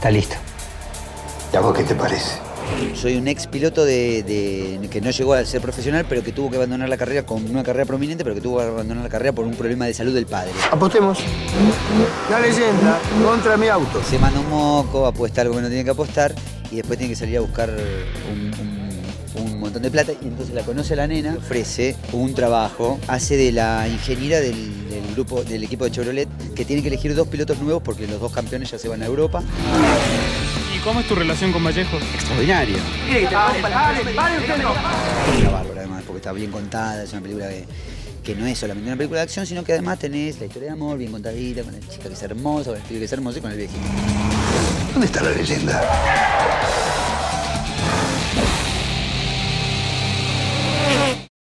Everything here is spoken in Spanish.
Está listo. ¿Y a vos qué te parece? Soy un ex piloto de, de- que no llegó a ser profesional, pero que tuvo que abandonar la carrera con una carrera prominente, pero que tuvo que abandonar la carrera por un problema de salud del padre. Apostemos. La leyenda contra mi auto. Se manda un moco, apuesta algo que no tiene que apostar y después tiene que salir a buscar un, un- un montón de plata y entonces la conoce a la nena, ofrece un trabajo, hace de la ingeniera del grupo, del equipo de Chevrolet, que tiene que elegir dos pilotos nuevos porque los dos campeones ya se van a Europa. ¿Y cómo es tu relación con Vallejo? Extraordinario. Está bárbara además, porque está bien contada, es una película que, que no es solamente una película de acción, sino que además tenés la historia de amor bien contadita, con la chica que es hermosa, con el pibe que es hermoso y con el viejito. ¿Dónde está la leyenda?